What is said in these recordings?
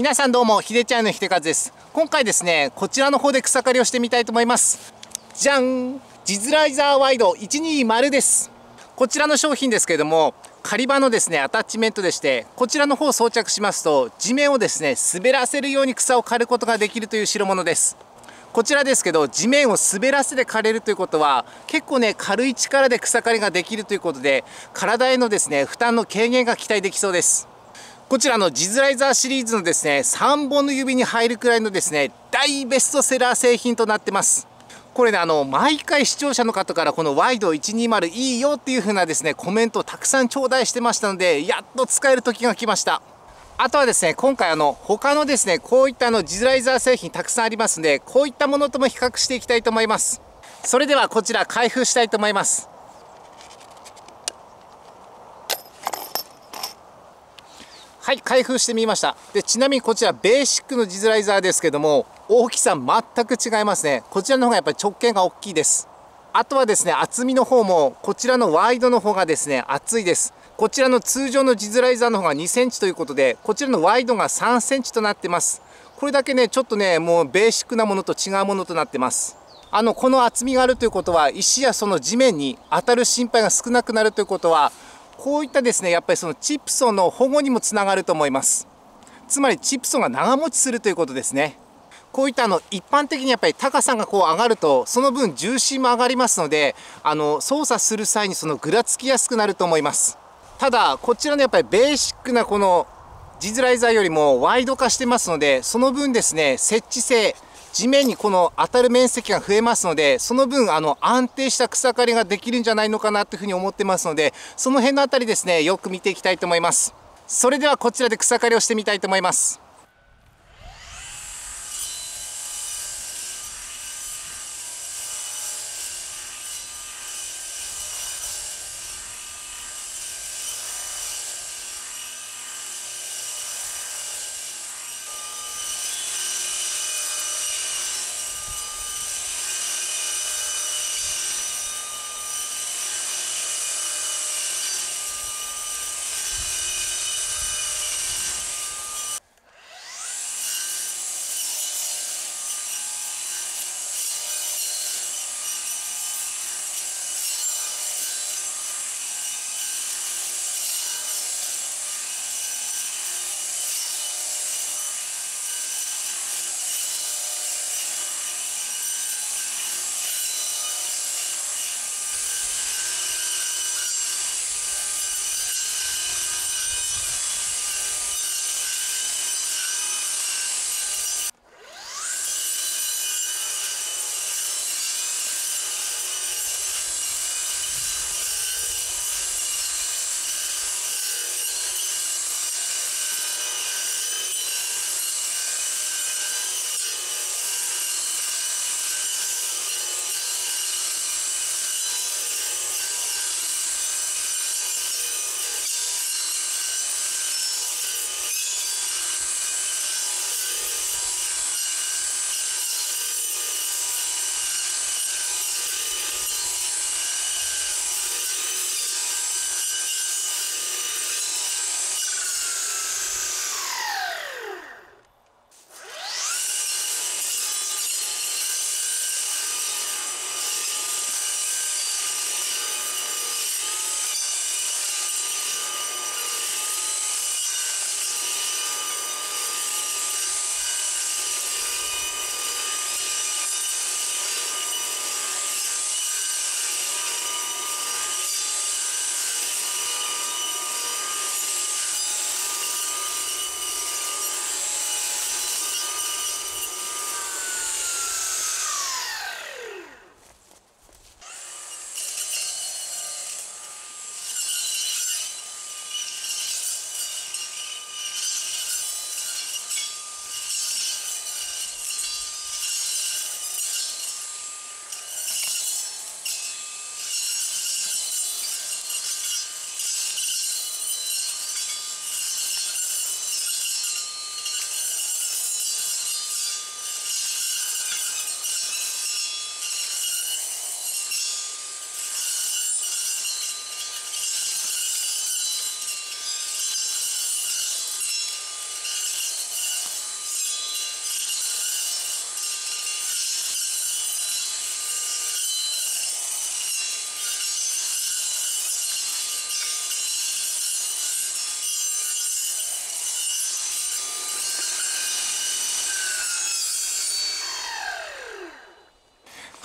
皆さんどうも、ひでちゃんのひでかずです。今回ですね、こちらの方で草刈りをしてみたいと思います。じゃんジズライザーワイド120です。こちらの商品ですけれども、狩り場のですね、アタッチメントでして、こちらの方を装着しますと、地面をですね、滑らせるように草を刈ることができるという代物です。こちらですけど地面を滑らせて刈れるということは結構ね軽い力で草刈りができるということで体へのですね負担の軽減が期待できそうですこちらのジズライザーシリーズのですね、3本の指に入るくらいのですね、大ベストセラー製品となってます。これね、あの、毎回視聴者の方からこのワイド120いいよっていう風なですね、コメントをたくさん頂戴してましたので、やっと使える時が来ました。あとはですね、今回あの、他のですね、こういったあの、ジズライザー製品たくさんありますんで、こういったものとも比較していきたいと思います。それではこちら開封したいと思います。はい開封してみました。でちなみにこちらベーシックのジズライザーですけども大きさ全く違いますね。こちらの方がやっぱり直径が大きいです。あとはですね厚みの方もこちらのワイドの方がですね厚いです。こちらの通常のジズライザーの方が2センチということでこちらのワイドが3センチとなってます。これだけねちょっとねもうベーシックなものと違うものとなってます。あのこの厚みがあるということは石やその地面に当たる心配が少なくなるということはこういったですねやっぱりそのチップソンの保護にもつながると思います。つまりチップソンが長持ちするということですね。こういったあの一般的にやっぱり高さがこう上がるとその分重心も上がりますのであの操作する際にそのぐらつきやすくなると思います。ただこちらのやっぱりベーシックなこのジズライザーよりもワイド化してますのでその分ですね設置性地面にこの当たる面積が増えますのでその分あの安定した草刈りができるんじゃないのかなというふうに思ってますのでその辺のあたりですねよく見ていきたいと思います。それではこちらで草刈りをしてみたいと思います。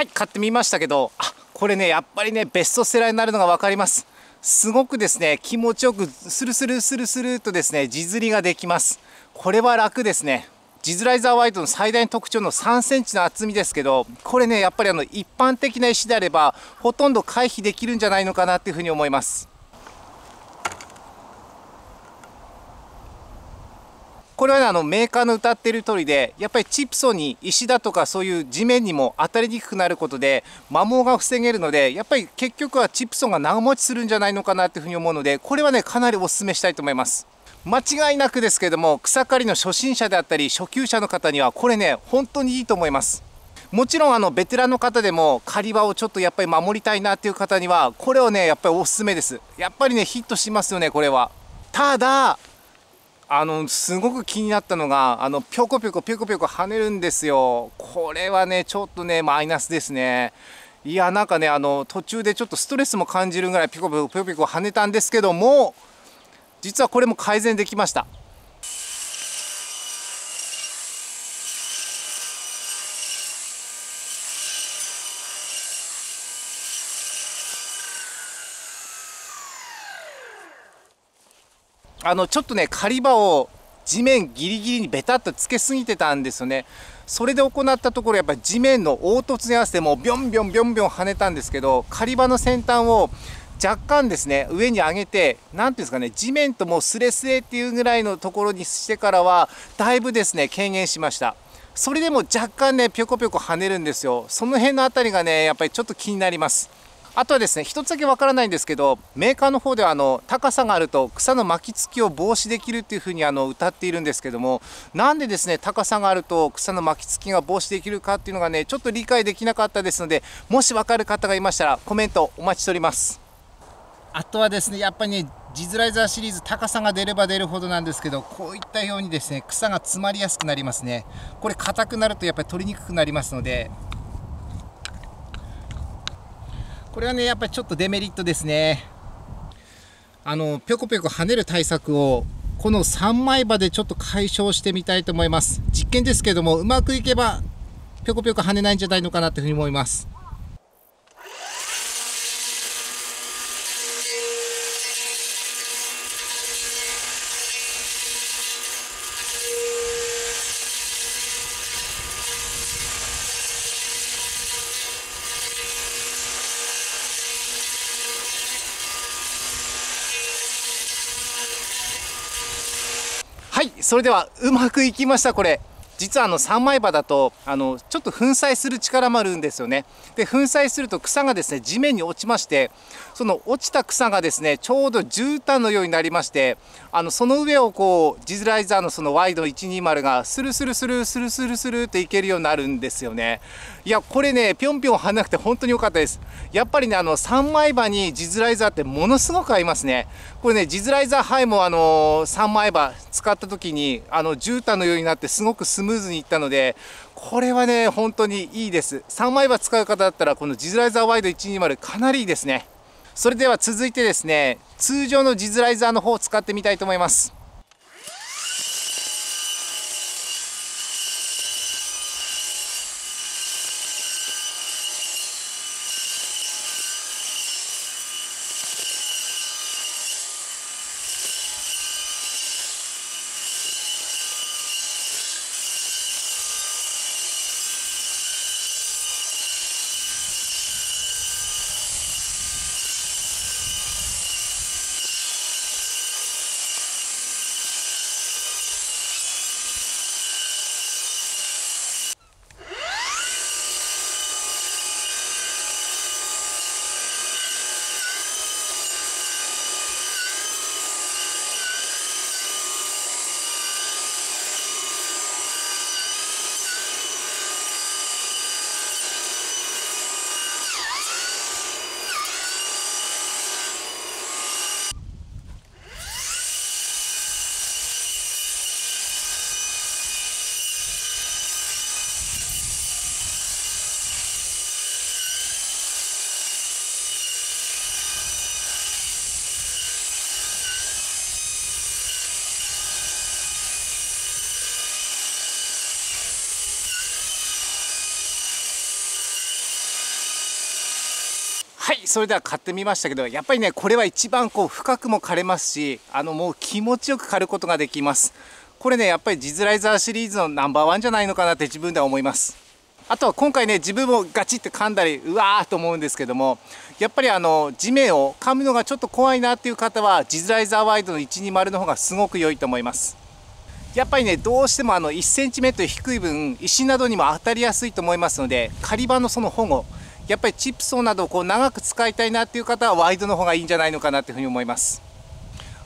はい買ってみましたけどあこれねやっぱりねベストセラーになるのが分かります。すごくですね気持ちよくスルスルスルスルとですね地釣りができます。これは楽ですね。ジズライザーワイドの最大の特徴の3センチの厚みですけどこれねやっぱりあの一般的な石であればほとんど回避できるんじゃないのかなっていうふうに思います。これはねあのメーカーの歌ってる通りでやっぱりチップソンに石だとかそういう地面にも当たりにくくなることで摩耗が防げるのでやっぱり結局はチップソンが長持ちするんじゃないのかなっていうふうに思うのでこれはねかなりお勧めしたいと思います。間違いなくですけども草刈りの初心者であったり初級者の方にはこれね本当にいいと思います。もちろんあのベテランの方でも狩り場をちょっとやっぱり守りたいなっていう方にはこれをねやっぱりおすすめです。やっぱりねヒットしますよねこれは。ただあのすごく気になったのがあのぴょこぴょこぴょこぴょこ跳ねるんですよ。これはねちょっとねマイナスですね。いやなんかねあの途中でちょっとストレスも感じるぐらいぴょこぴょこぴょこぴょこ跳ねたんですけども実はこれも改善できました。あのちょっとね狩り場を地面ギリギリにベタっとつけすぎてたんですよね。それで行ったところやっぱり地面の凹凸に合わせてもうビョンビョンビョンビョン跳ねたんですけど狩り場の先端を若干ですね上に上げて何ていうんですかね地面ともうスレスレっていうぐらいのところにしてからはだいぶですね軽減しました。それでも若干ねぴょこぴょこ跳ねるんですよ。その辺の辺りがねやっぱりちょっと気になります。あとはですね一つだけわからないんですけどメーカーの方ではあの高さがあると草の巻きつきを防止できるっていうふうにあの歌っているんですけどもなんでですね高さがあると草の巻きつきが防止できるかっていうのがねちょっと理解できなかったですのでもし分かる方がいましたらコメントお待ちしております。あとはですねやっぱりねジズライザーシリーズ高さが出れば出るほどなんですけどこういったようにですね草が詰まりやすくなりますね。これ硬くなるとやっぱり取りにくくなりますのでこれはねやっぱりちょっとデメリットですね。あのぴょこぴょこ跳ねる対策をこの3枚刃でちょっと解消してみたいと思います。実験ですけどもうまくいけばぴょこぴょこ跳ねないんじゃないのかなというふうに思いますはいそれではうまくいきました。これ実はあの三枚刃だとあのちょっと粉砕する力もあるんですよね。で粉砕すると草がですね地面に落ちましてその落ちた草がですねちょうど絨毯のようになりましてあのその上をこうジズライザーのそのワイド120がスルスルスルスルスルスルっていけるようになるんですよね。いやこれねぴょんぴょん跳なくて本当に良かったです。やっぱりねあの三枚刃にジズライザーってものすごく合いますね。これねジズライザーハイもあの三枚刃使った時にあの絨毯のようになってすごくスムーズにいったのでこれはね本当にいいです。3枚刃使う方だったらこのジズライザーワイド120かなりいいですね。それでは続いてですね通常のジズライザーの方を使ってみたいと思います。いそれでは買ってみましたけどやっぱりねこれは一番こう深くも刈れますしあのもう気持ちよく刈ることができます。これねやっぱりジズライザーシリーズのナンバーワンじゃないのかなって自分では思います。あとは今回ね自分もガチって噛んだりうわーと思うんですけどもやっぱりあの地面を噛むのがちょっと怖いなっていう方はジズライザーワイドの120の方がすごく良いと思います。やっぱりねどうしてもあの 1cm 低い分石などにも当たりやすいと思いますので狩り場のその保護やっぱりチップソーなどをこう長く使いたいなっていう方はワイドの方がいいんじゃないのかなっていうふうに思います。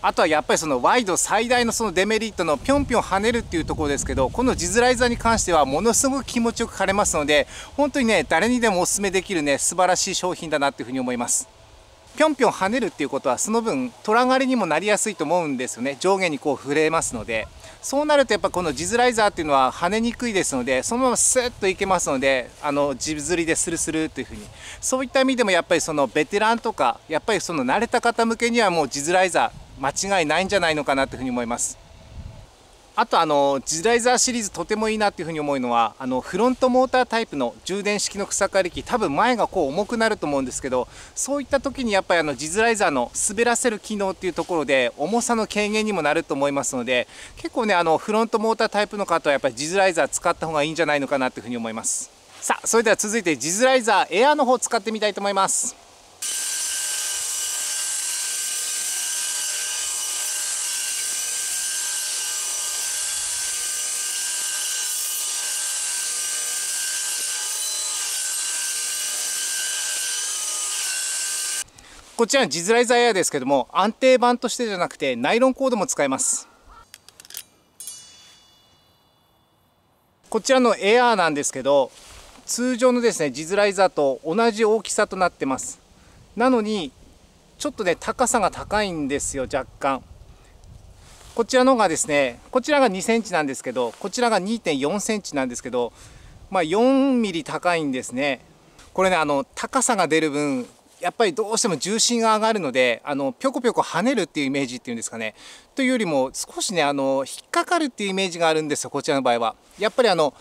あとはやっぱりそのワイド最大のそのデメリットのぴょんぴょん跳ねるっていうところですけどこのジズライザーに関してはものすごく気持ちよく枯れますので本当にね誰にでもおすすめできるね素晴らしい商品だなっていうふうに思います。ぴょんぴょん跳ねるっていうことはその分虎狩りにもなりやすいと思うんですよね。上下にこう触れますので。そうなるとやっぱこのジズライザーっていうのは跳ねにくいですのでそのままスッといけますのであの地釣りでスルスルというふうに。そういった意味でもやっぱりそのベテランとかやっぱりその慣れた方向けにはもうジズライザー間違いないんじゃないのかなというふうに思います。あとあのジライザーシリーズとてもいいなっていうふうに思うのはあのフロントモータータイプの充電式の草刈り機多分前がこう重くなると思うんですけどそういった時にやっぱりあのジズライザーの滑らせる機能っていうところで重さの軽減にもなると思いますので結構ねあのフロントモータータイプの方はやっぱりジズライザー使った方がいいんじゃないのかなというふうに思います。さあそれでは続いてジズライザーエアの方使ってみたいと思います。こちらのジズライザーエアですけども安定版としてじゃなくてナイロンコードも使えます。こちらのエアーなんですけど通常のですねジズライザーと同じ大きさとなってます。なのにちょっとね高さが高いんですよ若干。こちらの方がですねこちらが2センチなんですけどこちらが2.4センチなんですけどまあ4ミリ高いんですね。これねあの高さが出る分やっぱりどうしても重心が上がるのであのぴょこぴょこ跳ねるっていうイメージっていうんですかねというよりも少しねあの引っかかるっていうイメージがあるんですよこちらの場合は。やっぱりあの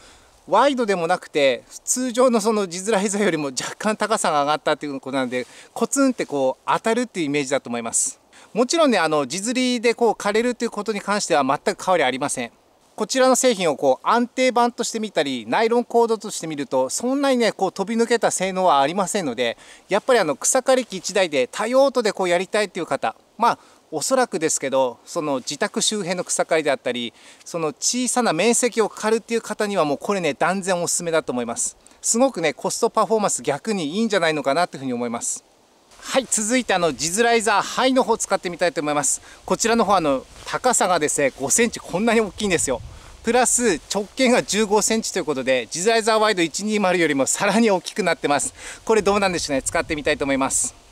ワイドでもなくて通常のそのジズライザーよりも若干高さが上がったっていうことなんでコツンってこう当たるっていうイメージだと思います。もちろんねあの地釣りでこう枯れるっていうことに関しては全く変わりありません。こちらの製品をこう安定版としてみたりナイロンコードとしてみるとそんなにねこう飛び抜けた性能はありませんのでやっぱりあの草刈り機1台で多用途でこうやりたいっていう方まあおそらくですけどその自宅周辺の草刈りであったりその小さな面積を刈るっていう方にはもうこれね断然おすすめだと思います。すごくねコストパフォーマンス逆にいいんじゃないのかなというふうに思います。はい続いてあのジズライザーハイの方使ってみたいと思います。こちらの方あの高さがですね5センチこんなに大きいんですよ。プラス直径が15センチということでジズライザーワイド120よりもさらに大きくなってます。これどうなんでしょうね？使ってみたいと思います。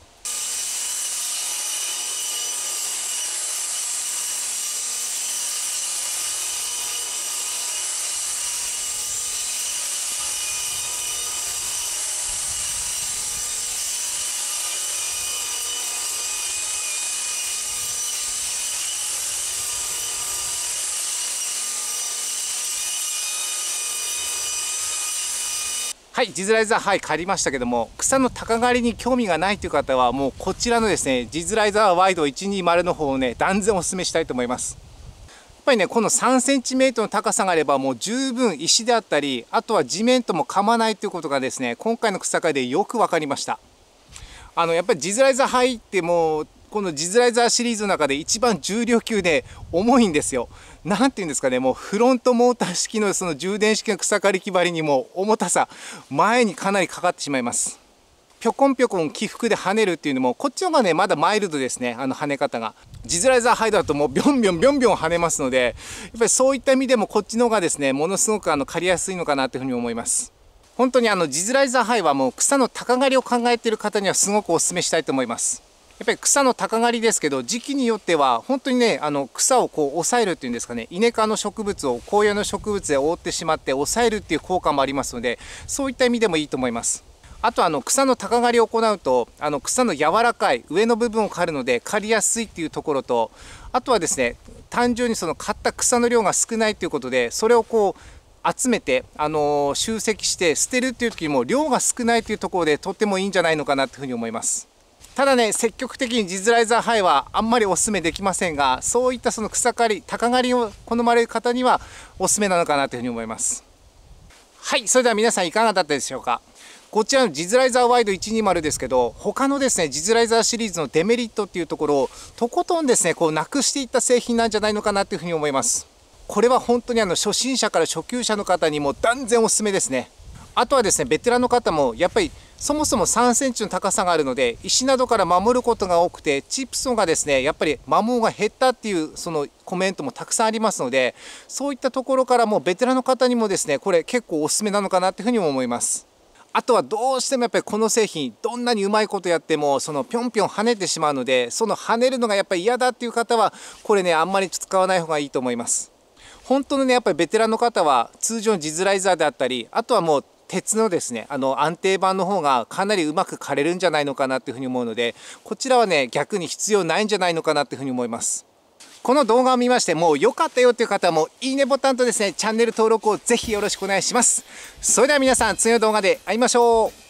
はい、ジズライザー、はい、借りましたけども、草の高刈りに興味がないという方は、もうこちらのですね、ジズライザーワイド120の方をね、断然お勧めしたいと思います。やっぱりね、この3センチメートルの高さがあれば、もう十分石であったり、あとは地面とも噛まないということがですね、今回の草刈りでよく分かりました。あの、やっぱりジズライザー入ってもこのジズライザーシリーズの中で一番重量級で重いんですよ。何て言うんですかね、もうフロントモーター式のその充電式の草刈り機張りにも重たさ、前にかなりかかってしまいます。ぴょこんぴょこん起伏で跳ねるっていうのもこっちの方がねまだマイルドですね。あの跳ね方が。ジズライザーハイドだともうビョンビョンビョンビョン跳ねますのでやっぱりそういった意味でもこっちの方がですねものすごくあの刈りやすいのかなというふうに思います。本当にあのジズライザーハイはもう草の高刈りを考えている方にはすごくお勧めしたいと思います。やっぱり草の高刈りですけど時期によっては本当にねあの草をこう抑えるっていうんですかねイネ科の植物を紅葉の植物で覆ってしまって抑えるっていう効果もありますのでそういった意味でもいいと思います。あとあの草の高刈りを行うとあの草の柔らかい上の部分を刈るので刈りやすいっていうところとあとはですね単純にその刈った草の量が少ないということでそれをこう集めて、あの集積して捨てるっていう時も量が少ないというところでとってもいいんじゃないのかなというふうに思いますただね積極的にジズライザーハイはあんまりお勧めできませんがそういったその草刈り高刈りを好まれる方にはおすすめなのかなというふうに思います。はいそれでは皆さんいかがだったでしょうか？こちらのジズライザーワイド120ですけど他のですねジズライザーシリーズのデメリットっていうところをとことんですねこうなくしていった製品なんじゃないのかなというふうに思います。これは本当にあの初心者から初級者の方にも断然おすすめですね。あとはですねベテランの方もやっぱりそもそも3センチの高さがあるので石などから守ることが多くてチップスがですねやっぱり摩耗が減ったっていうそのコメントもたくさんありますのでそういったところからもうベテランの方にもですねこれ結構おすすめなのかなっていうふうにも思います。あとはどうしてもやっぱりこの製品どんなにうまいことやってもそのぴょんぴょん跳ねてしまうのでその跳ねるのがやっぱり嫌だっていう方はこれねあんまり使わない方がいいと思います。本当のねやっぱりベテランの方は通常のジズライザーであったりあとはもう鉄のですねあの安定板の方がかなりうまく枯れるんじゃないのかなっていうふうに思うのでこちらはね逆に必要ないんじゃないのかなっていうふうに思います。この動画を見ましてもう良かったよっていう方もいいねボタンとですねチャンネル登録をぜひよろしくお願いします。それでは皆さん次の動画で会いましょう。